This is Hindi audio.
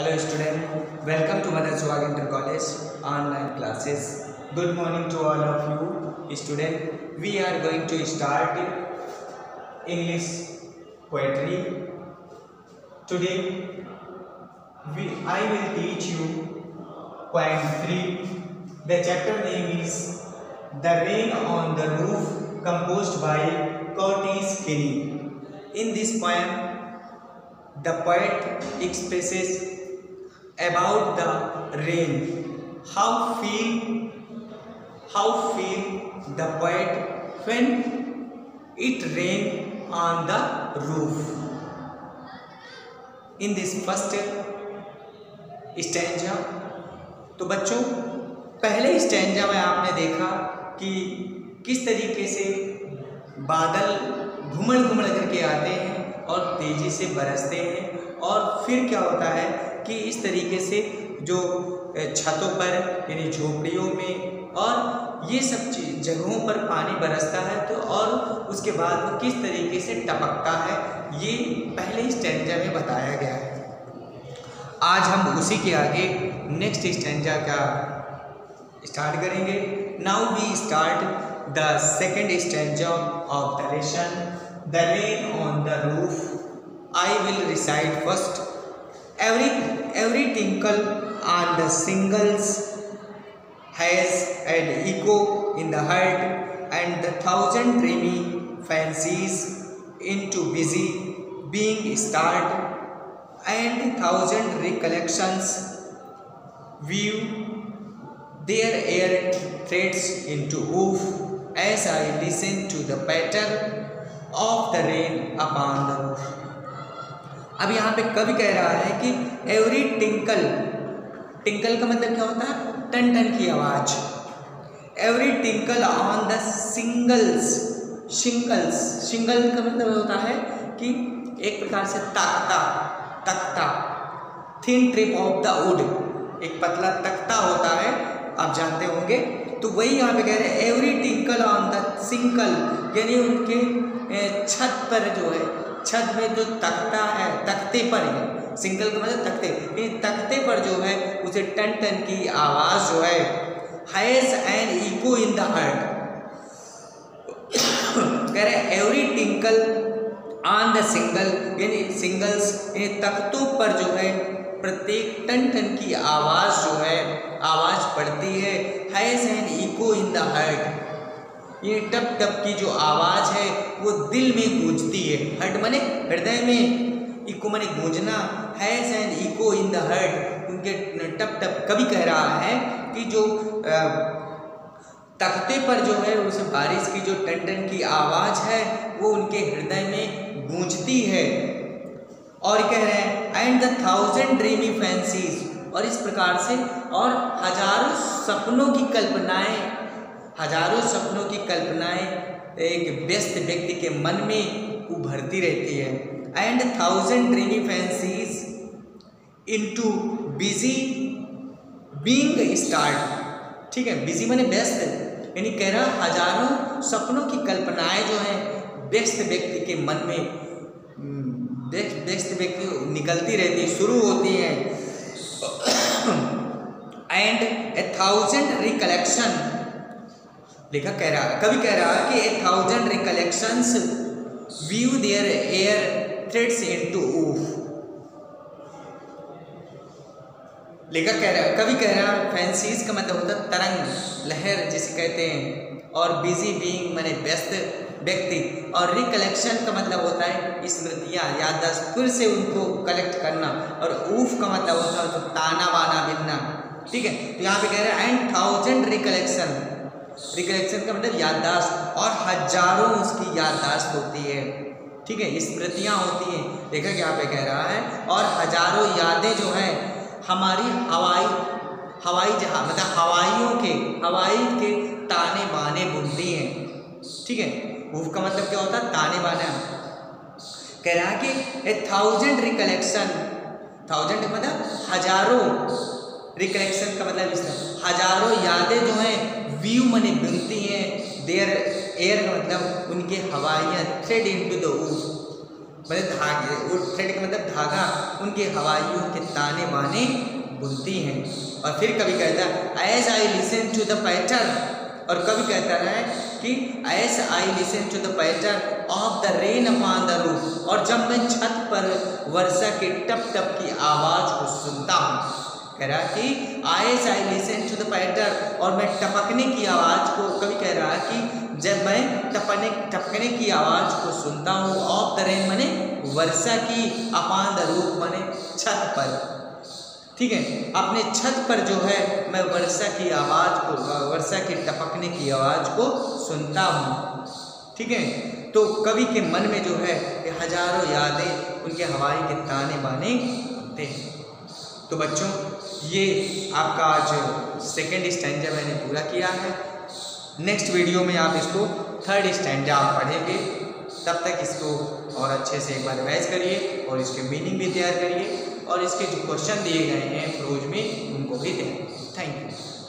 Hello students, welcome to Swag Inter College online classes. Good morning to all of you students. We are going to start English poetry. Today we, I will teach you poem 3. The chapter name is The Rain on the Roof composed by Curtis Kinney. In this poem the poet expresses about the rain how feel how feel the poet when it rain on the roof in this first stanza तो बच्चों पहले स्टैंजा में आपने देखा कि किस तरीके से बादल घुमड़ घुमड़ करके आते हैं और तेज़ी से बरसते हैं। और फिर क्या होता है कि इस तरीके से जो छतों पर, यानी झोपड़ियों में और ये सब चीज़ जगहों पर पानी बरसता है तो और उसके बाद वो किस तरीके से टपकता है, ये पहले स्टैंडा में बताया गया है। आज हम उसी के आगे नेक्स्ट स्टैंडा का स्टार्ट करेंगे। Now we start the second stanza of the lesson the rain on the roof i will recite first. Every every tinkle on the singles has an echo in the heart and the thousand dreamy fancies into busy being starred and thousand recollections weave their air threads into woof as I listen to the patter of the rain upon the roof अब यहाँ पे कवि कह रहा है कि एवरी टिंकल टिंकल का मतलब क्या होता है? टन टन की आवाज़। Every tinkle on the singles shingles shingle का मतलब होता है कि एक प्रकार से तख्ता तख्ता thin trip of the wood एक पतला तख्ता होता है आप जानते होंगे। तो वही यहाँ पे कह रहे हैं every tinkle on the shingle यानी उनके छत पर जो है, छत में जो तख्ता है तख्ते पर है। सिंगल का मतलब तख्ते तख्ते पर जो है, उसे टन टन की आवाज़ जो है has an echo in the heart कह रहे every tinkle on the single यानी सिंगल्स यानी तख्तों पर जो है प्रत्येक टन टन की आवाज़ जो है, आवाज़ पड़ती है। Has an echo in the heart ये टप टप की जो आवाज़ है, वो दिल में गूंजती है। हर्ट मने हृदय में। इको मने गूंजना। Has an echo in the heart उनके टप टप कभी कह रहा है कि जो तख्ते पर जो है, उस बारिश की जो टन टन की आवाज़ है, वो उनके हृदय में गूंजती है। और कह रहे हैं and the thousand dreamy fancies और इस प्रकार से, और हज़ारों सपनों की कल्पनाएँ, हज़ारों सपनों की कल्पनाएँ एक व्यस्त व्यक्ति के मन में उभरती रहती है। And thousand dreamy fancies into busy being start ठीक है बिज़ी माने व्यस्त। यानी कह रहा, हज़ारों सपनों की कल्पनाएँ जो हैं, व्यस्त व्यक्ति के मन में व्यस्त व्यक्ति निकलती रहती, शुरू होती हैं। एंड ए थाउज़ेंड रिकलेक्शन लेखक कह रहा कभी कह रहा कि a thousand recollections weave their air threads into woof लेखक कह रहा कभी कह रहा फैंसीज का मतलब होता है तरंग, लहर जिसे कहते हैं। और बिज़ी बीइंग माने व्यस्त व्यक्ति। और रिकलेक्शन का मतलब होता है स्मृतियाँ, याददाश्त, फिर से उनको कलेक्ट करना। और ऊफ का मतलब होता है तो ताना बाना बिनना। ठीक है? तो यहाँ पे कह रहे हैं एंड थाउज़ेंड रिकलेक्शन रिकलेक्शन का मतलब याददाश्त। और हज़ारों उसकी याददाश्त होती है। ठीक है? स्मृतियाँ होती हैं। देखा यहाँ पे कह रहा है, और हज़ारों यादें जो हैं, हमारी हवाई हवाई जहाज़ मतलब हवाइयों के, हवाई के ताने बाने बुनती हैं। ठीक है? ऊफ का मतलब क्या होता है? ताने बाना कह रहा है कि ए थाउज़ेंड रिकलेक्शन थाउज़ेंड मतलब हज़ारों रिकलेक्शन का मतलब इस हज़ारों यादें जो हैं व्यू मने बुनती हैं देयर एयर का मतलब उनके हवाइयाँ thread into the woof मतलब धागे वो थ्रेड का मतलब धागा, उनके हवाइयों के ताने बाने बुनती हैं। और फिर कभी कहता है as I listen to the pattern और कभी कहता है कि as I listen to the pattern of the rain upon the roof और जब मैं छत पर वर्षा के टप टप की आवाज़ को सुनता हूँ, कह रहा कि as I listen to the pattern और मैं टपकने की आवाज़ को कभी कह रहा है कि जब मैं टपने, टपकने की आवाज़ को सुनता हूँ ऑफ़ द रेन, मने वर्षा की अपान द रूफ मने छत पर। ठीक है? अपने छत पर जो है, मैं वर्षा की आवाज़ को वर्षा के टपकने की आवाज़ को सुनता हूँ। ठीक है? तो कवि के मन में जो है, ये हज़ारों यादें उनके हवाई के ताने बाने बनते हैं। तो बच्चों, ये आपका आज सेकेंड स्टैंडा मैंने पूरा किया है। नेक्स्ट वीडियो में आप इसको थर्ड स्टैंडा आप पढ़ेंगे। तब तक इसको और अच्छे से एक बार रिवाइज करिए और इसके मीनिंग भी तैयार करिए। और इसके जो क्वेश्चन दिए गए हैं प्रोज में उनको भी दें। Thank you